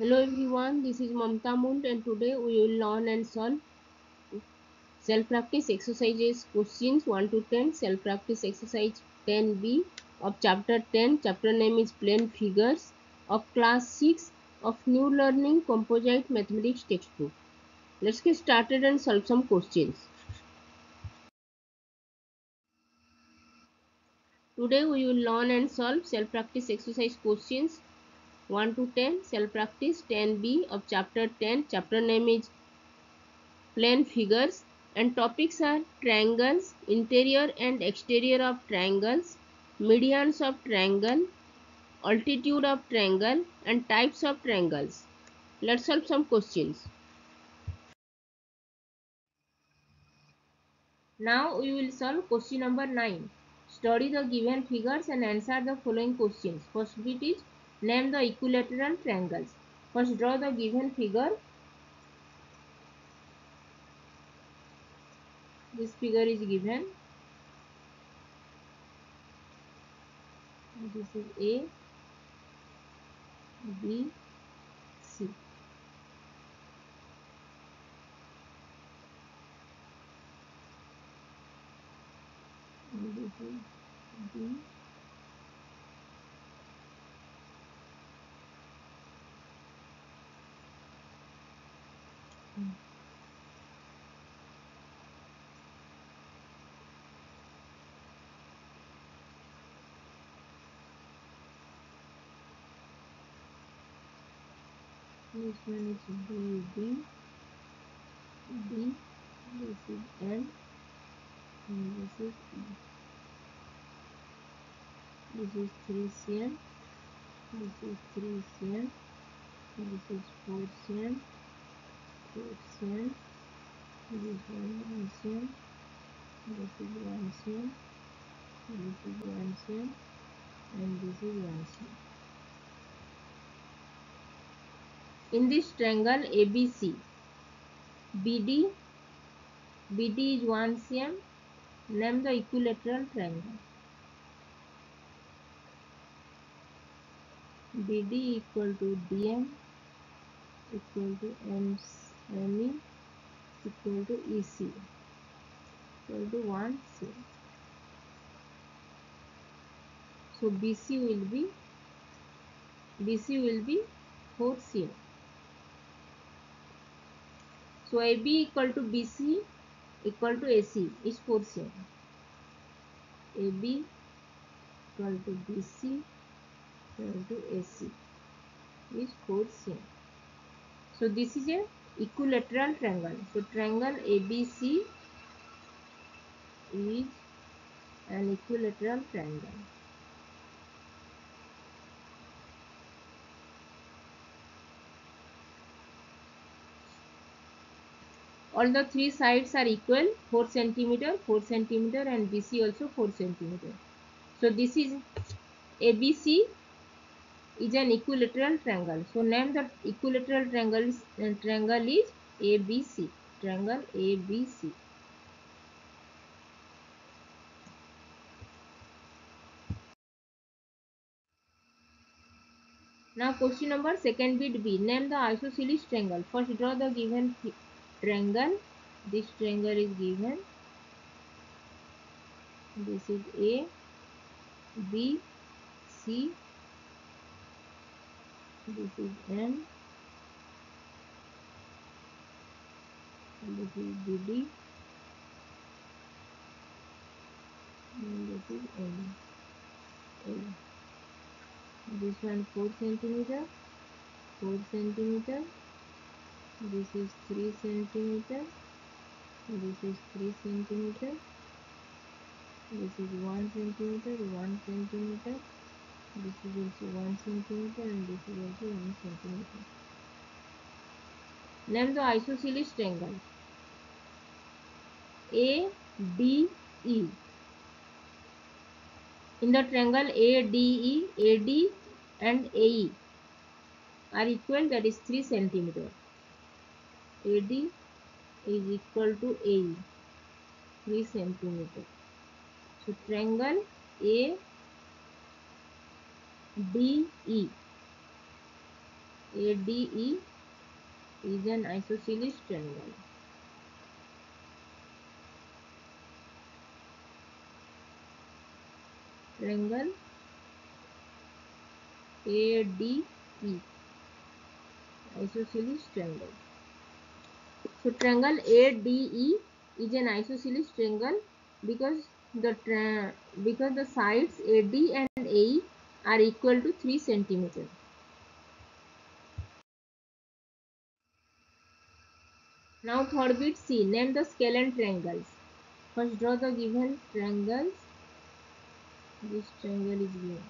Hello everyone, this is Mamta Mund and today we will learn and solve self-practice exercises questions 1 to 10 self-practice exercise 10b of chapter 10 chapter name is plane figures of class 6 of new learning composite mathematics textbook. Let's get started and solve some questions. Today we will learn and solve self-practice exercise questions 1 to 10 self-practice 10b of chapter 10 chapter name is plane figures and topics are triangles, interior and exterior of triangles, medians of triangle, altitude of triangle and types of triangles. Let's solve some questions. Now we will solve question number 9. Study the given figures and answer the following questions. First bit is name the equilateral triangles. First draw the given figure. This figure is given. This is a b c. This is b this one is B, this is N, and this is E. This is 3 cm, this is 3 cm, this is 4 cm, 4 cm, this is 1 cm, this is 1 cm, this is 1 cm, and this is 1 cm. In this triangle ABC, BD, BD is 1 cm, name the equilateral triangle. BD equal to DM equal to ME equal to EC equal to 1 cm. So BC will be BC will be 4 cm. So AB equal to BC equal to AC is 4 cm. AB equal to BC equal to AC is 4 cm. So this is a equilateral triangle. So triangle ABC is an equilateral triangle. All the three sides are equal 4 centimeter 4 centimeter and BC also 4 centimeter. So this is ABC is an equilateral triangle. So name the equilateral triangle uh, triangle is ABC triangle ABC now question number second bit B. Name the isosceles triangle. First draw the given triangle this triangle is given this is a b c this is n this is bb and this is n a. this one 4 centimeter 4 centimeter this is 3 centimeter this is 3 centimeter this is 1 centimeter 1 centimeter this is also 1 centimeter and this is also 1 centimeter name the isosceles triangle A D E in the triangle A D E AD and AE are equal that is 3 centimeter AD is equal to AE 3 centimeter. So triangle A D E ADE is an isosceles triangle. Triangle ADE isosceles triangle. So triangle ADE is an isosceles triangle because the because the sides AD and AE are equal to 3 centimeter. Now third bit C. Name the scalene triangles. First draw the given triangles. This triangle is given.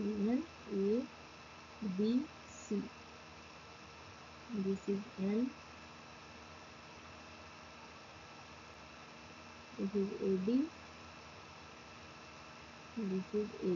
Given A, B. This is N. This is AB This is A.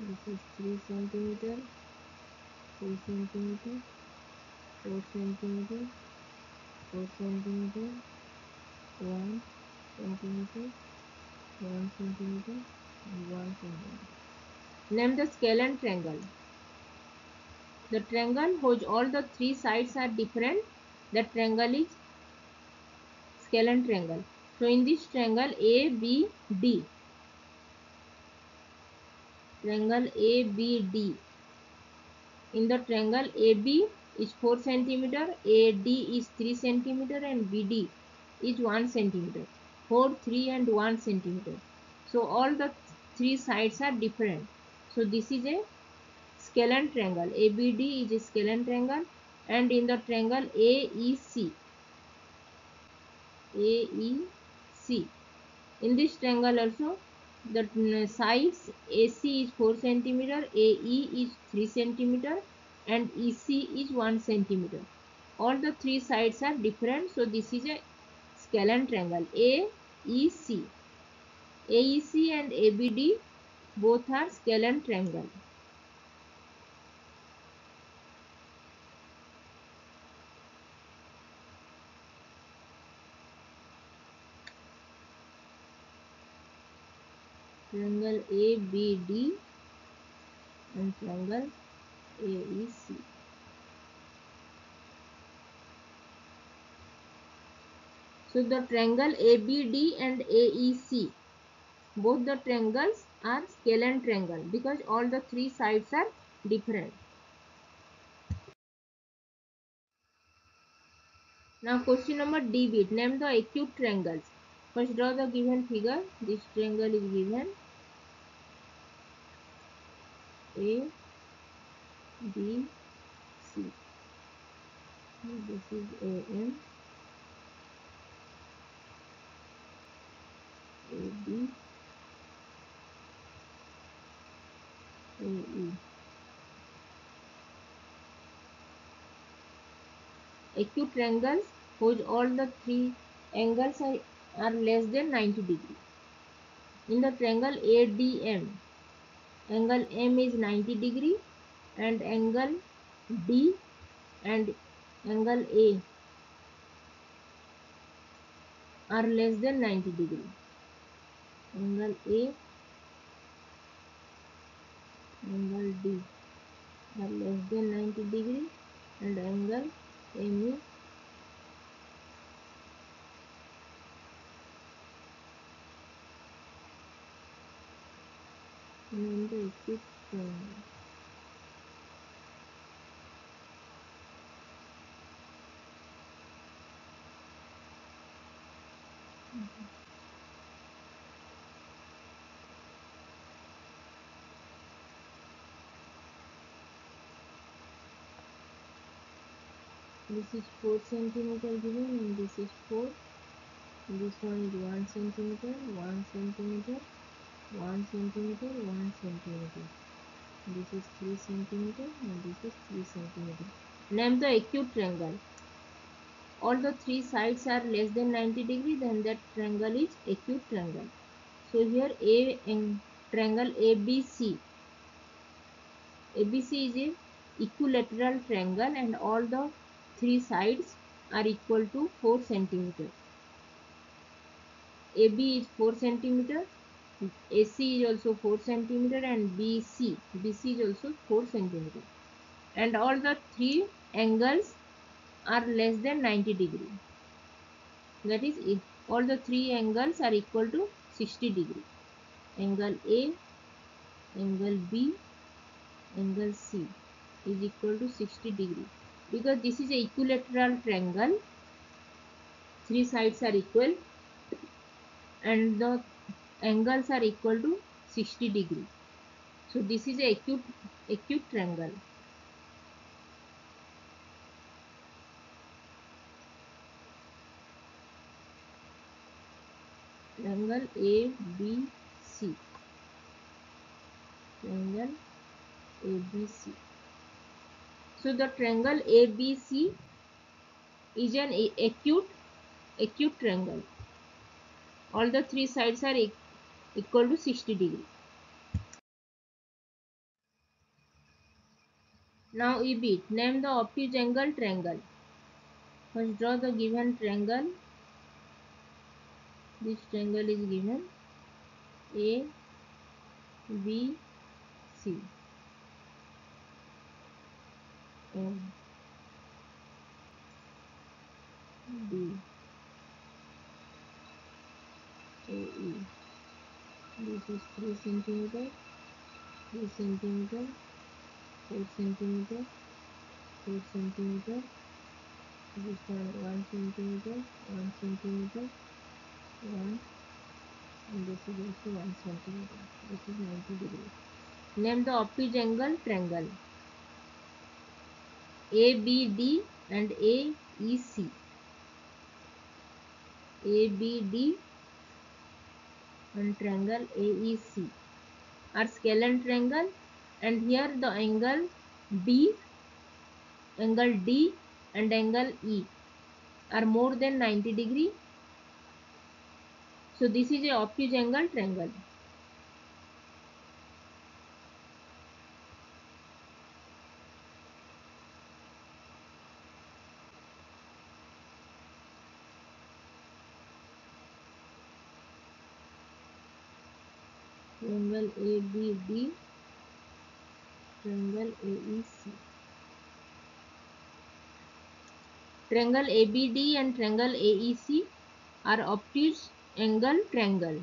This is 3 centimeter, 3 centimeter, 4 centimeter 4 centimeter 1 centimeter 1 centimeter and 1 centimeter name the scalene triangle the triangle whose all the three sides are different the triangle is scalene triangle so in this triangle a b d triangle a b d in the triangle ab is 4 centimeter, AD is 3 centimeter and BD is 1 centimeter. 4, 3 and 1 centimeter. So all the three sides are different. So this is a scalene triangle. ABD is a scalene triangle and in the triangle AEC. AEC. In this triangle also the sides AC is 4 centimeter, AE is 3 centimeter and EC is 1 centimeter. All the three sides are different. So this is a scalene triangle AEC. AEC and ABD both are scalene triangle. Triangle ABD and triangle AEC. So the triangle ABD and AEC, both the triangles are scalene triangle because all the three sides are different. Now question number D bit. Name the acute triangles. First draw the given figure. This triangle is given. A B C. This is A M A B A E. Acute triangles whose all the three angles are, are less than 90 degree. In the triangle ADM, angle M is 90 degree and angle D and angle A are less than 90 degree. Angle A, angle D are less than 90 degree and angle The acute triangle. this is 4 centimeter given and this is 4 this one is 1 centimeter 1 centimeter 1 centimeter 1 centimeter. This is 3 centimeter and this is 3 centimeter. Name the acute triangle. All the three sides are less than 90 degree then that triangle is acute triangle. So here a in triangle abc abc is a equilateral triangle and all the three sides are equal to 4 centimeter. AB is 4 centimeter, AC is also 4 centimeter and BC BC is also 4 centimeter. And all the three angles are less than 90 degree. That is all the three angles are equal to 60 degree. Angle A angle B angle C is equal to 60 degree. Because this is a equilateral triangle three sides are equal and the angles are equal to 60 degree. So this is a acute acute triangle. Triangle ABC triangle ABC so the triangle ABC is an acute acute triangle. All the three sides are e equal to 60 degree now EB name the obtuse angle triangle first draw the given triangle this triangle is given A B C M D A E this is 3 centimeter 3 centimeter 4 centimeter 4 centimeter this one 1 centimeter 1 centimeter 1 and this is also 1 centimeter this is 90 degree name the obtuse angle triangle ABD and AEC ABD and triangle AEC are scalene triangle and here the angle D angle D and angle E are more than 90 degree. So this is a obtuse angle triangle. Triangle ABD, triangle AEC. Triangle ABD and triangle AEC are obtuse angle triangle.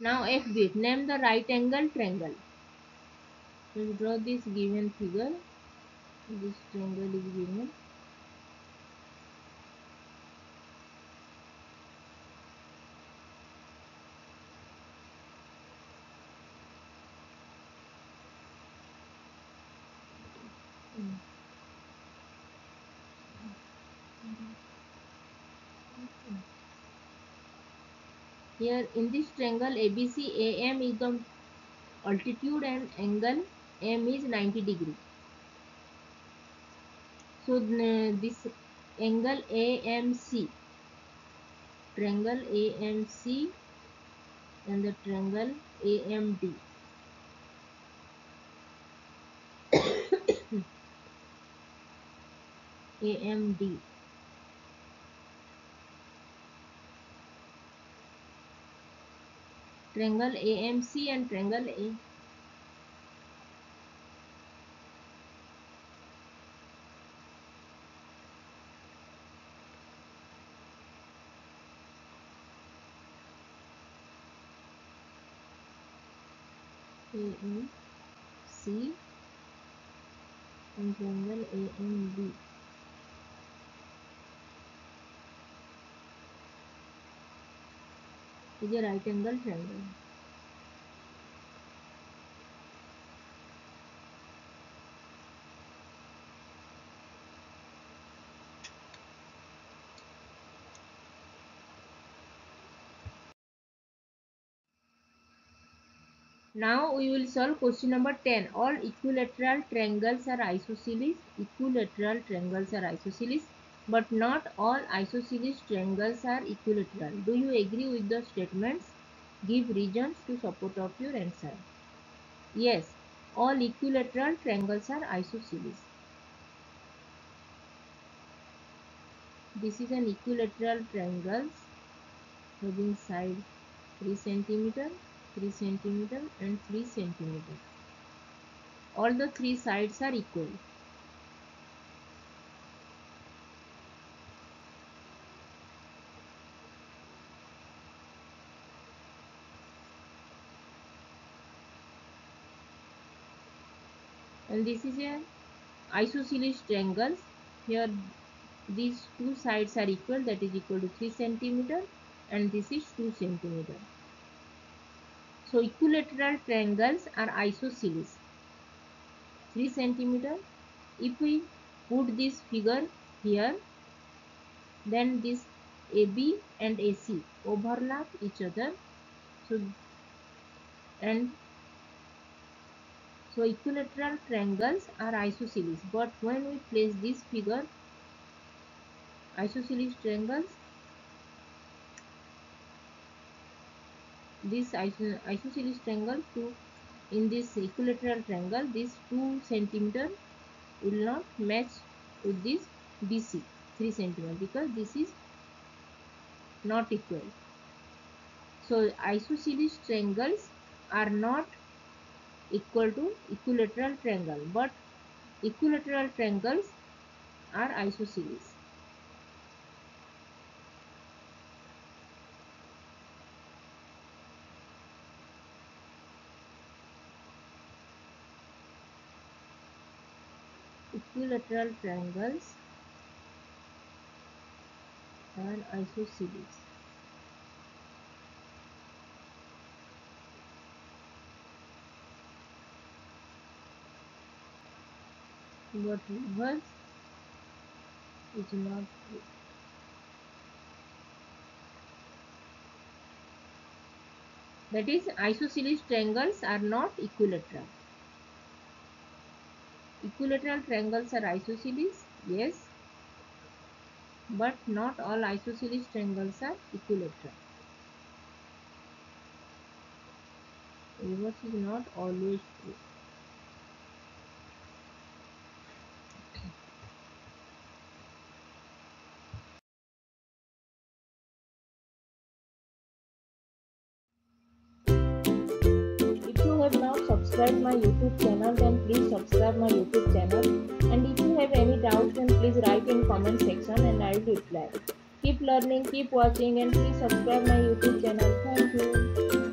Now FB, name the right angle triangle. So draw this given figure. This triangle is given. Here in this triangle ABC AM is the altitude and angle M is 90 degree. So this angle AMC, triangle AMC and the triangle AMD. AMD. Triangle AMC and triangle A. AMC and triangle AMB. Is a right angle triangle. Now we will solve question number 10. All equilateral triangles are isosceles. Equilateral triangles are isosceles. But not all isosceles triangles are equilateral. Do you agree with the statements? Give reasons to support of your answer. Yes, all equilateral triangles are isosceles. this is an equilateral triangle having side 3 centimeter 3 centimeter and 3 centimeter all the three sides are equal and this is a isosceles triangle here these two sides are equal that is equal to 3 centimeter and this is 2 centimeter. So equilateral triangles are isosceles 3 centimeter. If we put this figure here then this AB and AC overlap each other. So and so equilateral triangles are isosceles. But when we place this figure isosceles triangles this iso isosceles triangle to in this equilateral triangle this 2 centimeter will not match with this BC 3 centimeter because this is not equal. So isosceles triangles are not equal to equilateral triangle but equilateral triangles are isosceles. Equilateral triangles are isosceles. But reverse is not true. That is isosceles triangles are not equilateral. Equilateral triangles are isosceles, yes, but not all isosceles triangles are equilateral. Reverse is not always true. Have not subscribed my youtube channel then please subscribe my youtube channel. And if you have any doubts then please write in comment section and i will reply. Keep learning keep watching and please subscribe my youtube channel. Thank you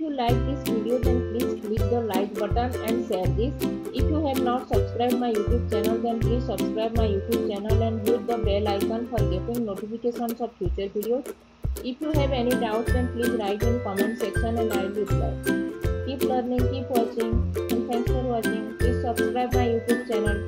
You like this video then please click the like button and share this. If you have not subscribed my YouTube channel then please subscribe my YouTube channel and hit the bell icon for getting notifications of future videos. If you have any doubts then please write in comment section and I will reply. Keep learning, keep watching and thanks for watching. Please subscribe my YouTube channel